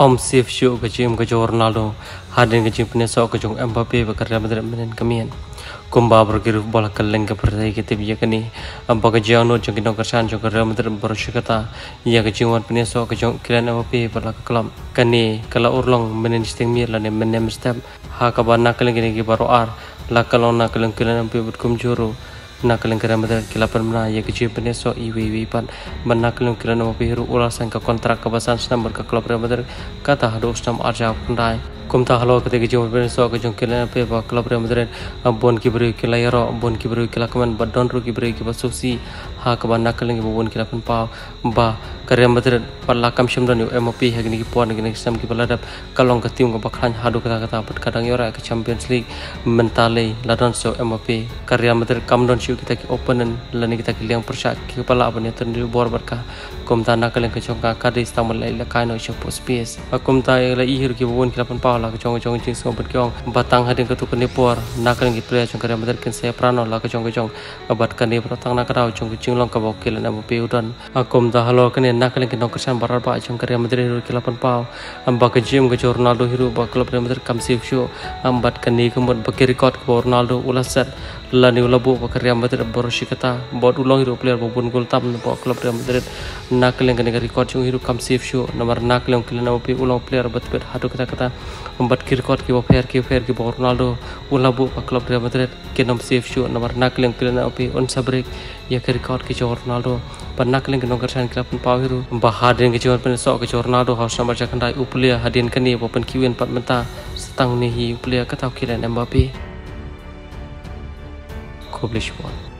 home safe show ke jim ke Ronaldo hadin ke jim peneso ke jong Mbappe bekerja menen kemian kumba berkiru bola keleng ke pertai ke tibi yakni amba ke jang no jong kinong kersan jong Real Madrid berusikata ia ke wan peneso ke jong Kylian Mbappe bola ke kelam. Kani kala urlong menen sting mir lane menem step ha ka bana keleng ke baru ar la kalong na keleng Kylian Mbappe berkum nak kalian kira betul kila pernah ya kecil punya so iwi iwi pan mana kalian kira nama pihiru ulasan ke kontrak kebasan senam berke klub betul kata harus nam arja pendai kum ta halo ketika jom ben so ke jong kila pe ba klub Real Madrid bon ki beri kila yaro bon ki beri kila kaman ba don ru ki ki ba susi ha ka ban nakal ngi bon kila pen pa ba ke Real Madrid par la kam shim don MOP ha gni ki pon gni sam ki bala kalong ka ko ba khan hadu kata kata pat kadang yora ke Champions League mentale la don so MOP ke Real Madrid kam don shu kita ki opponent la ni kita ki liang persyak ki pala ban ya tan bor barka kum ta nakal ngi jong ka ka de Istanbul la kaino sho pos PS kum ta la ihir ki bon kila pen pa la kejong kejong jing so bat kyong batang hadin ke tukun nipor nak kan gitu ya jong kare madar kin saya prano la kejong kejong bat kan ni tang nak rau jong kejing long ka bok kilan abu pe udan akum da halo kan nak kan kin kersan barar ba jong kare madar hiru kilapan pau. Amba jim ke Ronaldo hiru ba klub madar kam sif shu ambat kan ni kemut ba record ke Ronaldo ni ulabu ba kare madar boroshi kata bot ulong hiru player bun gol tam ba klub Real Madrid nak kan kan record jong hiru kam sif shu nomor nak kan kilan abu pe ulang player bat bet hadu kata kata membuat kirkot ki fair ki fair ki Ronaldo. Ulabu pa klub Real Madrid. Ke nom safe show nomor nakling pilih opi on sabrik ya kirkot ki Ronaldo. Pa nakling ke nom kersan klub pun pawiru ba hadin ki pen sok Ronaldo. Haus nomor jakan dai uplia hadin kani pen kiwin pat menta. Setang ni hi uplia katau kilan Mbappe. Kublish one